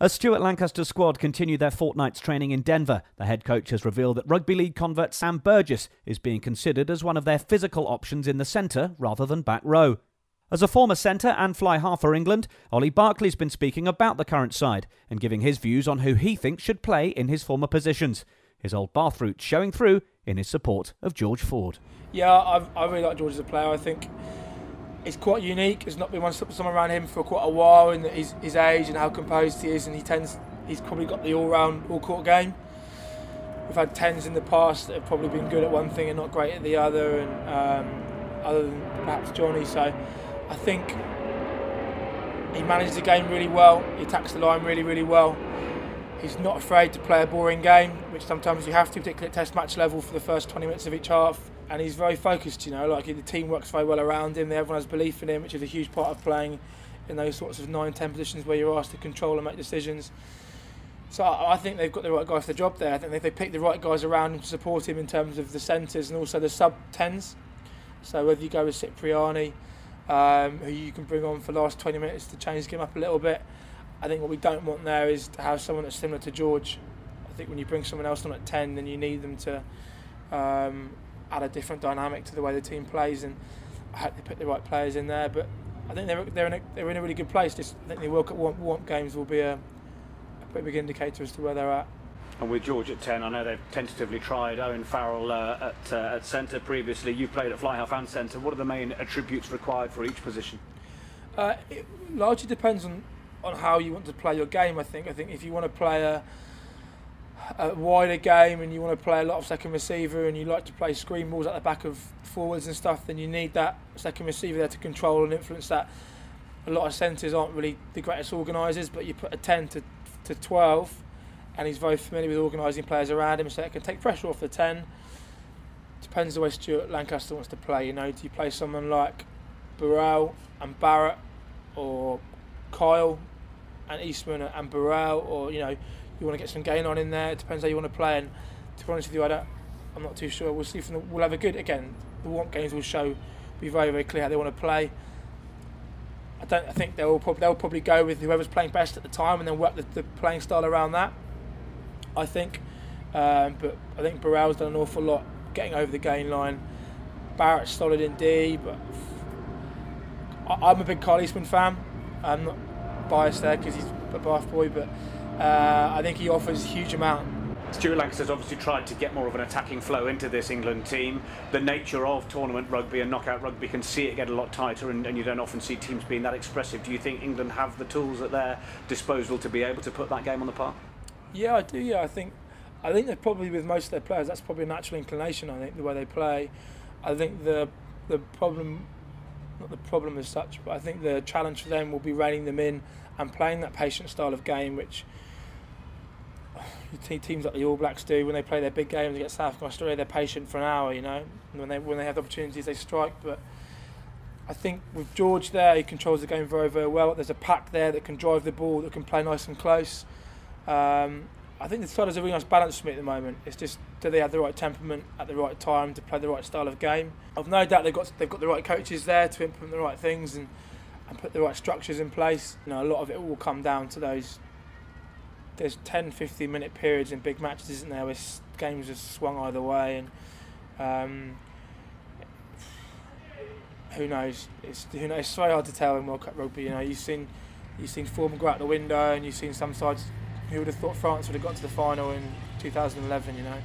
As Stuart Lancaster's squad continue their fortnight's training in Denver, the head coach has revealed that rugby league convert Sam Burgess is being considered as one of their physical options in the centre rather than back row. As a former centre and fly half for England, Olly Barkley's been speaking about the current side and giving his views on who he thinks should play in his former positions. His old Bath route showing through in his support of George Ford. Yeah, I've, I really like George as a player. I think he's quite unique. There's not been one someone around him for quite a while, and his, his age and how composed he is, and he tends he's probably got the all-round, all-court game. We've had tens in the past that have probably been good at one thing and not great at the other, and um, other than perhaps Johnny. So I think he manages the game really well. He attacks the line really, really well. He's not afraid to play a boring game, which sometimes you have to, particularly at Test match level for the first 20 minutes of each half and he's very focused. You know, like the team works very well around him. Everyone has belief in him, which is a huge part of playing in those sorts of nine, ten positions where you're asked to control and make decisions. So I think they've got the right guy for the job there. I think they picked the right guys around him to support him in terms of the centres and also the sub tens. So whether you go with Cipriani, um, who you can bring on for the last 20 minutes to change the game up a little bit, I think what we don't want there is to have someone that's similar to George. I think when you bring someone else on at 10, then you need them to um, add a different dynamic to the way the team plays, and I hope they put the right players in there. But I think they're they're in a, they're in a really good place. Just I think the World Cup warm, warm games will be a, a pretty big indicator as to where they're at. And with George at 10, I know they've tentatively tried Owen Farrell uh, at, uh, at centre previously. You played at fly half and centre. What are the main attributes required for each position? Uh, it largely depends on, on how you want to play your game, I think. I think if you want to play a, a wider game and you want to play a lot of second receiver and you like to play screen balls at the back of forwards and stuff, then you need that second receiver there to control and influence that. A lot of centres aren't really the greatest organisers, but you put a 10 to, to 12 and he's very familiar with organising players around him, so it can take pressure off the 10. Depends the way Stuart Lancaster wants to play. You know, do you play someone like Burrell and Barritt, or Kyle and Eastmond and Burrell, or you know, you want to get some gain on in there. It depends how you want to play. And to be honest with you, I don't, I'm not too sure. We'll see. From the, we'll have a good again. The want games will show, be very very clear how they want to play. I don't. I think they'll probably they'll probably go with whoever's playing best at the time, and then work the, the playing style around that. I think, um, but I think Burrell's done an awful lot getting over the gain line. Barritt's solid in D, but I, I'm a big Kyle Eastmond fan. I'm not biased there because he's a Bath boy, but uh, I think he offers a huge amount. Stuart Lancaster's obviously tried to get more of an attacking flow into this England team. The nature of tournament rugby and knockout rugby can see it get a lot tighter, and, and, you don't often see teams being that expressive. Do you think England have the tools at their disposal to be able to put that game on the park? Yeah, I do. Yeah, I think I think they're probably with most of their players. That's probably a natural inclination. I think the way they play. I think the the problem, not the problem as such, but I think the challenge for them will be reining them in and playing that patient style of game, which teams like the All Blacks do when they play their big games against South Australia. They're patient for an hour, you know. And when they when they have the opportunities, they strike. But I think with George there, he controls the game very very well. There's a pack there that can drive the ball, that can play nice and close. Um, I think the side has a really nice balance for me at the moment. It's just do they have the right temperament at the right time to play the right style of game? I've no doubt they've got they've got the right coaches there to implement the right things and, and put the right structures in place. You know, a lot of it will come down to those there's 10, 15 minute periods in big matches, isn't there, where games just swung either way, and um, who knows? It's who knows. It's very hard to tell in World Cup rugby. You know, you've seen you've seen form go out the window, and you've seen some sides. Who would have thought France would have got to the final in 2011? You know.